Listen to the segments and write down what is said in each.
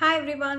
Hi every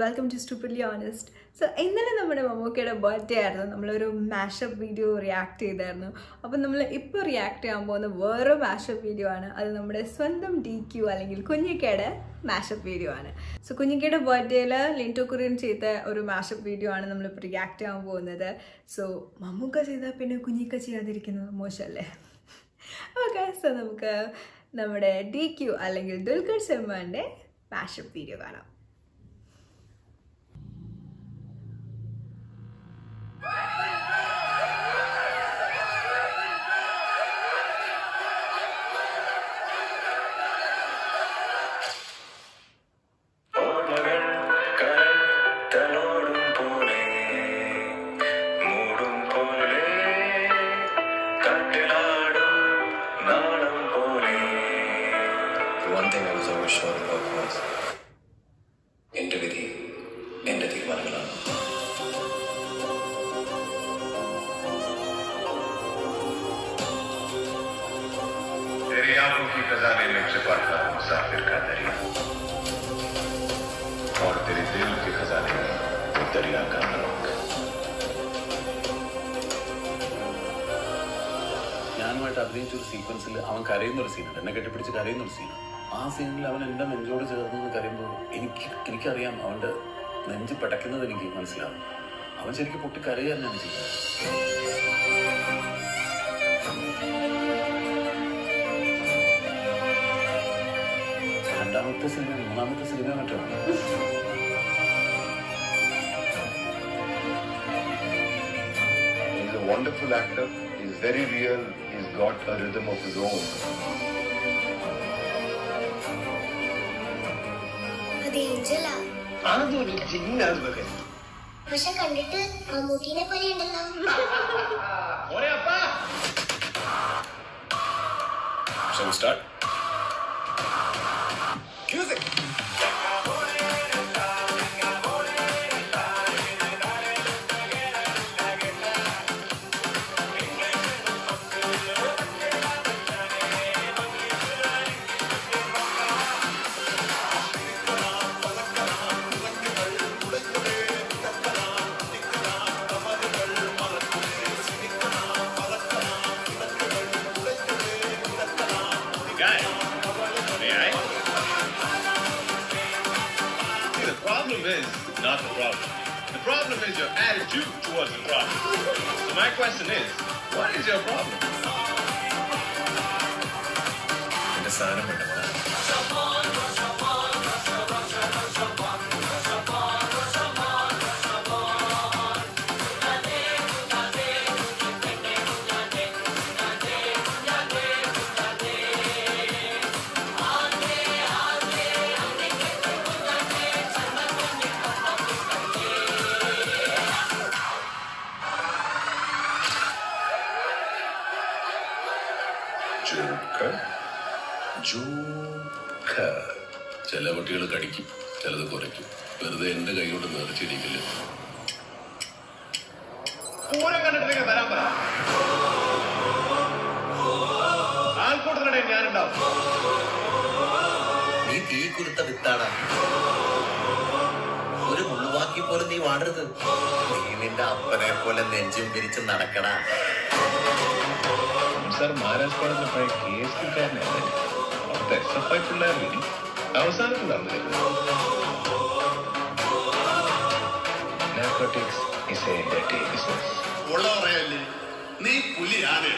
welcome to stupidly honest so ഇന്നലെ നമ്മുടെ മമ്മൂക്കയുടെ ബർത്ത്ഡേ ആയിരുന്നു. നമ്മളൊരു മാഷപ്പ് വീഡിയോ റിയാക്ട് ചെയ്തായിരുന്നു. അപ്പം നമ്മൾ ഇപ്പോൾ റിയാക്ട് ചെയ്യാൻ പോകുന്ന വേറെ മാഷപ്പ് വീഡിയോ ആണ്. അത് നമ്മുടെ സ്വന്തം ഡി ക്യു അല്ലെങ്കിൽ കുഞ്ഞിക്കയുടെ മാഷപ്പ് വീഡിയോ ആണ്. സോ കുഞ്ഞിക്കയുടെ ബർത്ത്ഡേയിൽ ലിന്റോ കുറിയൻ ചെയ്ത ഒരു മാഷപ്പ് വീഡിയോ ആണ് നമ്മളിപ്പോൾ റിയാക്ട് ചെയ്യാൻ പോകുന്നത്. സോ മമ്മൂക്ക ചെയ്താൽ പിന്നെ കുഞ്ഞിക്ക ചെയ്യാതിരിക്കുന്നത് മോശമല്ലേ? ഓക്കെ സോ നമുക്ക് നമ്മുടെ ഡി ക്യു അല്ലെങ്കിൽ ദുൽഖർ സൽമാന്റെ മാഷപ്പ് വീഡിയോ കാണാം. One thing I was always sure about was എന്റെ വിധി എന്റെ തീരുമാനങ്ങളാണ് तेरी आंखों की खजाने में छिपा था मुसाफिर का दरिया और तेरे दिल के खजाने में वो दरिया का नमक ഞാനുമായിട്ട് അഭിനയിച്ച ഒരു സീക്വൻസിൽ അവൻ കരയുന്ന ഒരു സീനുണ്ട് എന്നെ കെട്ടിപ്പിടിച്ച് കരയുന്ന ഒരു സീൻ ആ സീനിൽ അവൻ എന്റെ നെഞ്ചോട് ചേർന്ന് കരയുമ്പോൾ എനിക്ക് എനിക്കറിയാം അവന്റെ നെഞ്ച് പിടയ്ക്കുന്നത് എനിക്ക് മനസ്സിലാവും അവൻ ശരിക്കും പൊട്ടി കരയാണ് ഞാൻ ചെയ്യുന്നത് രണ്ടാമത്തെ സിനിമ മൂന്നാമത്തെ സിനിമ മറ്റോ wonderful actor. He's very real. He's got a rhythm of his own. അത് ഏഞ്ചലാ പക്ഷെ കണ്ടിട്ട് മമ്മൂട്ടിനെ പോലെ ഉണ്ടല്ലോ. Shall we start? Guy, is your attitude towards the problem. So my question is, what is your problem? ചിലത് കുറയ്ക്കും. വെറുതെ എന്റെ കൈ കൊണ്ട് നിറച്ചിരിക്കില്ല. പൂരം കണ്ടിട്ട് നിങ്ങൾ വരാൻ പറ. ആൾക്കൂട്ടത്തിനിടയിൽ ഞാനുണ്ടാവും. നീ തീ കുരുത്ത വിത്താണ് ഒരു മുള്ളുവാക്കി പോലെ നീ വാടരുത്. നീ നിന്റെ അപ്പനെ പോലെ നെഞ്ചും പിരിച്ച് നടക്കടാ. സർ മഹാരാജ് കേസ് കിട്ടാൻ അവിടുത്തെ എസ് എഫ് ഐ പിള്ളേർ അവസാനത്തിൽ നടന്നില്ല narcotics is a dirty business ഉള്ള പറയല്ലേ? നീ പുലിയാണ്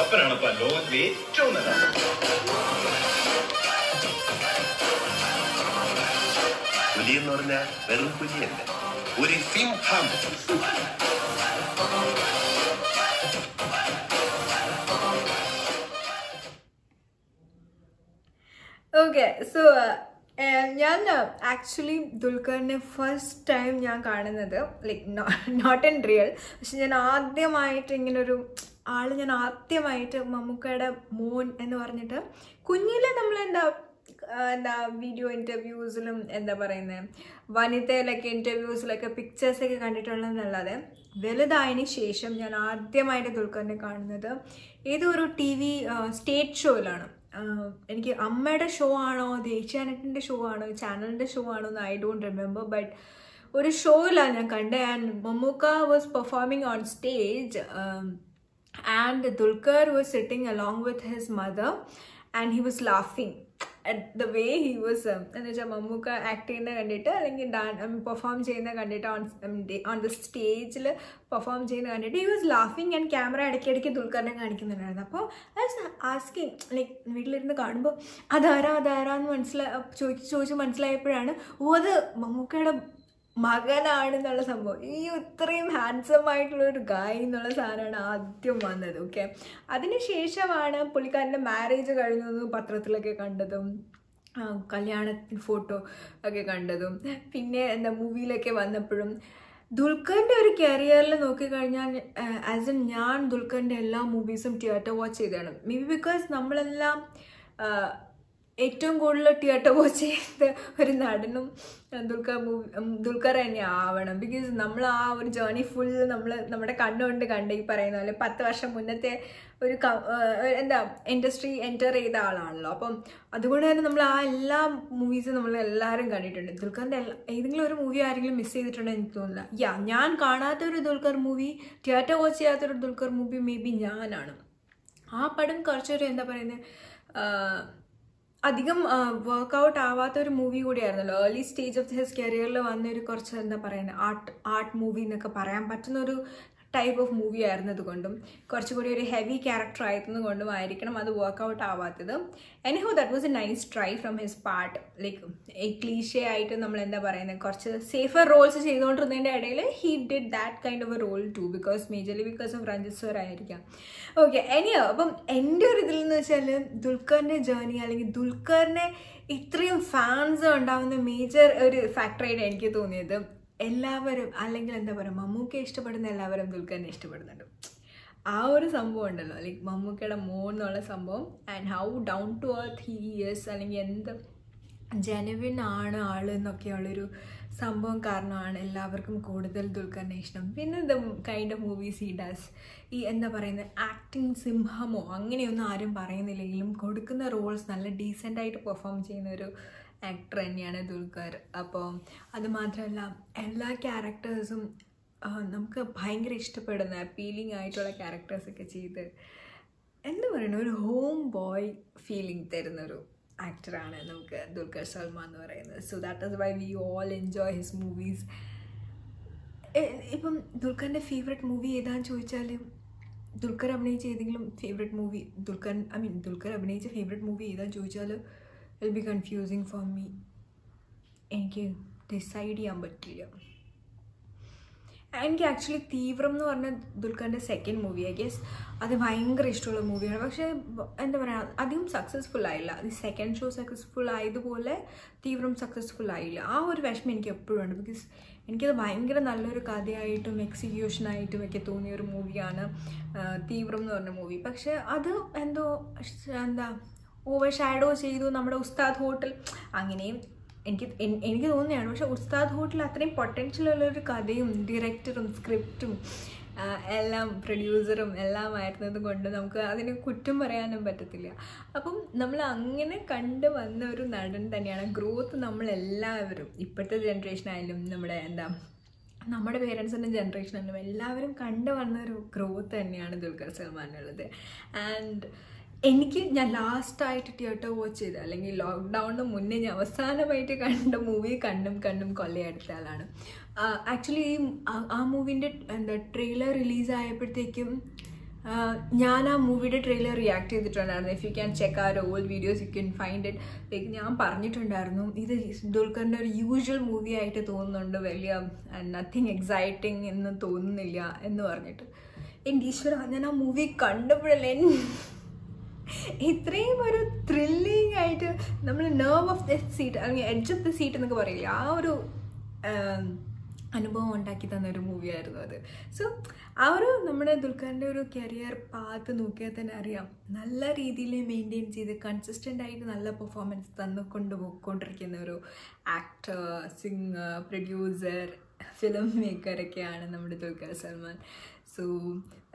അപ്പനാണപ്പ ലോകത്തിലെ ഏറ്റവും നല്ല പുലി എന്ന് പറഞ്ഞാൽ വെറും പുലിയല്ല. ഒരു സിംഹം. ഓക്കെ സോ ഞാൻ ആക്ച്വലി ദുൽഖറിനെ ഫസ്റ്റ് ടൈം ഞാൻ കാണുന്നത് ലൈക്ക് നോട്ട് ഇൻ റിയൽ പക്ഷെ ഞാൻ ആദ്യമായിട്ട് ഇങ്ങനെ ഒരു ആൾ ഞാൻ ആദ്യമായിട്ട് മമ്മൂക്കയുടെ മോൻ എന്ന് പറഞ്ഞിട്ട് കുഞ്ഞിലെ നമ്മൾ എന്താ എന്താ വീഡിയോ ഇന്റർവ്യൂസിലും എന്താ പറയുന്നത് വനിതയിലൊക്കെ ഇന്റർവ്യൂസിലൊക്കെ പിക്ചേഴ്സൊക്കെ കണ്ടിട്ടുള്ളതെന്നല്ലാതെ വലുതായതിന് ശേഷം ഞാൻ ആദ്യമായിട്ട് ദുൽഖറിനെ കാണുന്നത് ഏതൊരു ടി വി സ്റ്റേറ്റ് ഷോയിലാണ് എനിക്ക് അമ്മയുടെ ഷോ ആണോ അത് ഏഷ്യാനെറ്റിന്റെ ഷോ ആണോ ചാനലിന്റെ ഷോ ആണോ എന്ന് ഐ ഡോണ്ട് റിമെമ്പർ ബട്ട് ഒരു ഷോയിലാണ് ഞാൻ കണ്ട. And Mammukka was performing on stage and Dulquer was sitting along with his mother and he was ലാഫിങ് the way he was എന്ന് വെച്ചാൽ മമ്മൂക്ക ആക്ട് ചെയ്യുന്ന കണ്ടിട്ട് അല്ലെങ്കിൽ പെർഫോം ചെയ്യുന്ന കണ്ടിട്ട് ഓൺ ഓൺ ദ സ്റ്റേജിൽ പെർഫോം ചെയ്യുന്ന കണ്ടിട്ട് ഹി വാസ് ലാഫിങ് ആൻഡ് ക്യാമറ ഇടയ്ക്കിടയ്ക്ക് ദുൽഖറിനെ കാണിക്കുന്നുണ്ടായിരുന്നു. അപ്പോൾ ഐ വാസ് ആസ്കിങ് ലൈക്ക് വീട്ടിലിരുന്ന് കാണുമ്പോൾ അതാരാ അതാരാന്ന് മനസ്സിലാ ചോദിച്ച് ചോദിച്ച് മനസ്സിലായപ്പോഴാണ് ഓ അത് മമ്മൂക്കയുടെ മകനാണെന്നുള്ള സംഭവം. ഈ ഇത്രയും ഹാൻസം ആയിട്ടുള്ള ഒരു ഗായ് എന്നുള്ള സാധനമാണ് ആദ്യം വന്നത് ഓക്കെ അതിനുശേഷമാണ് പുള്ളിക്കാരന്റെ മാരേജ് കഴിഞ്ഞതും പത്രത്തിലൊക്കെ കണ്ടതും കല്യാണത്തിന് ഫോട്ടോ ഒക്കെ കണ്ടതും. പിന്നെ എന്താ മൂവിയിലൊക്കെ വന്നപ്പോഴും ദുൽഖറിന്റെ ഒരു കരിയറിൽ നോക്കിക്കഴിഞ്ഞാൽ ആസ് എൻ ഞാൻ ദുൽഖറിന്റെ എല്ലാ മൂവീസും തിയേറ്റർ വാച്ച് ചെയ്തതാണ്. മേ ബി ബിക്കോസ് നമ്മളെല്ലാം ഏറ്റവും കൂടുതൽ തിയേറ്റർ വാച്ച് ചെയ്ത ഒരു നടനും ദുൽഖർ മൂവി ദുൽഖർ തന്നെ ആവണം. ബിക്കോസ് നമ്മൾ ആ ഒരു ജേർണി ഫുൾ നമ്മൾ നമ്മുടെ കണ്ണുകൊണ്ട് കണ്ട് ഈ പറയുന്ന പോലെ പത്ത് വർഷം മുന്നത്തെ ഒരു എന്താ ഇൻഡസ്ട്രി എന്റർ ചെയ്ത ആളാണല്ലോ. അപ്പം അതുകൊണ്ട് തന്നെ നമ്മൾ ആ എല്ലാ മൂവീസും നമ്മൾ എല്ലാവരും കണ്ടിട്ടുണ്ട്. ദുൽഖറിന്റെ എല്ലാ ഏതെങ്കിലും ഒരു മൂവി ആരെങ്കിലും മിസ് ചെയ്തിട്ടുണ്ടോ എനിക്ക് തോന്നുന്നില്ല. യാ ഞാൻ കാണാത്ത ഒരു ദുൽഖർ മൂവി തിയേറ്റർ വാച്ച് ചെയ്യാത്തൊരു ദുൽഖർ മൂവി മേ ബി ഞാനാണ്. ആ പടം കുറച്ചൊരു എന്താ പറയുന്നത് അധികം വർക്കൗട്ട് ആവാത്ത ഒരു മൂവി കൂടിയായിരുന്നല്ലോ. ഏർലി സ്റ്റേജ് ഓഫ് ഹിസ് കരിയറിൽ വന്നൊരു കുറച്ച് എന്താ പറയുന്നത് ആർട്ട് ആർട്ട് മൂവി എന്നൊക്കെ പറയാൻ പറ്റുന്ന ഒരു ടൈപ്പ് ഓഫ് മൂവി ആയിരുന്നത് കൊണ്ടും കുറച്ചുകൂടി ഒരു ഹെവി ക്യാരക്ടർ ആയിരുന്നത് കൊണ്ടും ആയിരിക്കണം അത് work out ആവാത്തത്. Anyhow that was a nice try from his part like cliche ആയിട്ട് നമ്മൾ എന്താ പറയുന്നത്? കുറച്ച് സേഫർ റോൾസ് ചെയ്തുകൊണ്ടിരുന്നതിന്റെ ഇടയിൽ he did that kind of a role to because majorly because of Ranjith sir ആയിരിക്കാം. ഓക്കെ എനിയോ അപ്പം എന്റെ ഒരു ഇതിൽ എന്ന് വെച്ചാൽ ദുൽഖറിന്റെ ജേർണി അല്ലെങ്കിൽ ദുൽഖറിനെ ഇത്രയും ഫാൻസ് ഉണ്ടാവുന്ന മേജർ ഒരു ഫാക്ടറായിട്ട് എനിക്ക് തോന്നിയത്. എല്ലാവരും അല്ലെങ്കിൽ എന്താ പറയുക മമ്മൂക്കെ ഇഷ്ടപ്പെടുന്ന എല്ലാവരും ദുൽഖറിനെ ഇഷ്ടപ്പെടുന്നുണ്ട്. ആ ഒരു സംഭവം ഉണ്ടല്ലോ. ലൈക്ക് മമ്മൂക്കയുടെ മോൻ എന്നുള്ള സംഭവം and how down to earth he years അല്ലെങ്കിൽ എന്ത് ജെനുവിൻ ആണ് ആൾ എന്നൊക്കെയുള്ളൊരു സംഭവം കാരണമാണ് എല്ലാവർക്കും കൂടുതൽ ദുൽഖറിനെ ഇഷ്ടം. പിന്നെ the kind of movies he does ഈ എന്താ പറയുന്നത് ആക്ടിങ് സിംഹമോ അങ്ങനെയൊന്നും ആരും പറയുന്നില്ലെങ്കിലും കൊടുക്കുന്ന റോൾസ് നല്ല ഡീസന്റായിട്ട് പെർഫോം ചെയ്യുന്ന ഒരു ആക്ടർ തന്നെയാണ് ദുൽഖർ. അപ്പോൾ അതുമാത്രമല്ല എല്ലാ ക്യാരക്ടേഴ്സും നമുക്ക് ഭയങ്കര ഇഷ്ടപ്പെടുന്ന അപ്പീലിംഗ് ആയിട്ടുള്ള ക്യാരക്ടേഴ്സൊക്കെ ചെയ്ത് എന്ന് പറയുന്നത് ഒരു ഹോം ബോയ് ഫീലിംഗ് തരുന്നൊരു ആക്ടറാണ് നമുക്ക് ദുൽഖർ സൽമാൻ എന്ന് പറയുന്നത്. So that is why we all enjoy his movies ഇപ്പം ദുൽഖറിന്റെ ഫേവററ്റ് മൂവി ഏതാണെന്ന് ചോദിച്ചാൽ ദുൽഖർ അഭിനയിച്ച ഏതെങ്കിലും favourite movie Dulquer I mean Dulquer അഭിനയിച്ച ഫേവററ്റ് മൂവി ഏതാണെന്ന് ചോദിച്ചാൽ will be confusing for me എനിക്ക് ഡിസൈഡ് ചെയ്യാൻ പറ്റില്ല. എനിക്ക് ആക്ച്വലി തീവ്രം എന്ന് പറഞ്ഞ ദുൽഖറിന്റെ സെക്കൻഡ് മൂവി ഐ ഗെസ് അത് ഭയങ്കര ഇഷ്ടമുള്ള മൂവിയാണ് പക്ഷേ എന്താ പറയുക അധികം സക്സസ്ഫുൾ ആയില്ല. അത് സെക്കൻഡ് ഷോ സക്സസ്ഫുൾ ആയതുപോലെ തീവ്രം സക്സസ്ഫുൾ ആയില്ല. ആ ഒരു വിഷമം എനിക്ക് എപ്പോഴും ഉണ്ട്. ബിക്കോസ് എനിക്കത് ഭയങ്കര നല്ലൊരു കഥയായിട്ടും എക്സിക്യൂഷനായിട്ടും ഒക്കെ തോന്നിയ ഒരു മൂവിയാണ് തീവ്രം എന്ന് പറഞ്ഞ മൂവി പക്ഷേ അത് എന്തോ എന്താ ഓവർ ഷാഡോ ചെയ്തു നമ്മുടെ ഉസ്താദ് ഹോട്ടൽ. അങ്ങനെയും എനിക്ക് എനിക്ക് തോന്നുന്നതാണ്. പക്ഷെ ഉസ്താദ് ഹോട്ടൽ അത്രയും പൊട്ടൻഷ്യൽ ഉള്ളൊരു കഥയും ഡയറക്ടറും സ്ക്രിപ്റ്റും എല്ലാം പ്രൊഡ്യൂസറും എല്ലാം ആയിരുന്നത് കൊണ്ട് നമുക്ക് അതിന് കുറ്റം പറയാനും പറ്റത്തില്ല. അപ്പം നമ്മൾ അങ്ങനെ കണ്ടു വന്ന ഒരു നടൻ തന്നെയാണ് ഗ്രോത്ത് നമ്മളെല്ലാവരും. ഇപ്പോഴത്തെ ജനറേഷനായാലും നമ്മുടെ എന്താ നമ്മുടെ പേരൻസിന്റെ ജനറേഷനായാലും എല്ലാവരും കണ്ടു വന്ന ഒരു ഗ്രോത്ത് തന്നെയാണ് ദുൽഖർ സൽമാനുള്ളത് ആൻഡ് എനിക്ക് ഞാൻ ലാസ്റ്റായിട്ട് തിയേറ്റർ വാച്ച് ചെയ്ത അല്ലെങ്കിൽ ലോക്ക്ഡൗണിന് മുന്നേ ഞാൻ അവസാനമായിട്ട് കണ്ട മൂവി കണ്ണും കണ്ണും കൊല്ലയടുത്ത ആളാണ്. ആക്ച്വലി ഈ ആ- ആ മൂവിന്റെ എന്താ ട്രെയിലർ റിലീസായപ്പോഴത്തേക്കും ഞാൻ ആ മൂവിയുടെ ട്രെയിലർ റിയാക്ട് ചെയ്തിട്ടുണ്ടായിരുന്നു. If you can check our old videos you can find it like ഞാൻ പറഞ്ഞിട്ടുണ്ടായിരുന്നു ഇത് ദുൽഖറിന്റെ ഒരു യൂഷ്വൽ മൂവി ആയിട്ട് തോന്നുന്നുണ്ട്. വലിയ നത്തിങ് എക്സൈറ്റിംഗ് എന്ന് തോന്നുന്നില്ല എന്ന് പറഞ്ഞിട്ട്. എന്റെ ഈശ്വര ഞാൻ ആ മൂവി കണ്ടപ്പോഴല്ലേ ഇത്രയും ഒരു ത്രില്ലിംഗ് ആയിട്ട് നമ്മൾ നെർവ് ഓഫ് ദ സീറ്റ് അല്ലെങ്കിൽ എഡ്ജ് ഓഫ് ദ സീറ്റ് എന്നൊക്കെ പറയില്ല ആ ഒരു അനുഭവം ഉണ്ടാക്കി തന്ന ഒരു മൂവിയായിരുന്നു അത്. സോ ആ ഒരു നമ്മുടെ ദുൽഖറിന്റെ ഒരു കരിയർ പാത്ത് നോക്കിയാൽ തന്നെ അറിയാം. നല്ല രീതിയിൽ മെയിന്റെയിൻ ചെയ്ത് കൺസിസ്റ്റന്റ് ആയിട്ട് നല്ല പെർഫോമൻസ് തന്നു പോയിക്കൊണ്ടിരിക്കുന്ന ഒരു ആക്ടർ സിംഗർ പ്രൊഡ്യൂസർ ഫിലിം മേക്കറൊക്കെയാണ് നമ്മുടെ ദുൽഖർ സൽമാൻ. സോ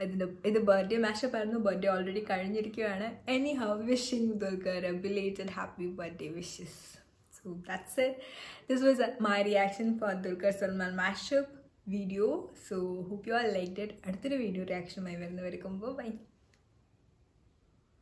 അതിന്റെ ഇത് ബർത്ത്ഡേ മാഷപ്പ് ആയിരുന്നു. ബർത്ത്ഡേ ഓൾറെഡി കഴിഞ്ഞിരിക്കുകയാണ്. Anyhow wishing Dulquer belated happy birthday wishes so that's it this was my reaction for Dulquer Salmaan mashup video so hope you all liked it അടുത്തൊരു video റിയാക്ഷനുമായി വരുന്നവർക്കുമ്പോൾ by